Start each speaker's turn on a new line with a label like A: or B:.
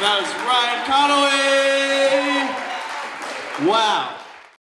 A: That that is Ryan Conaway. Wow.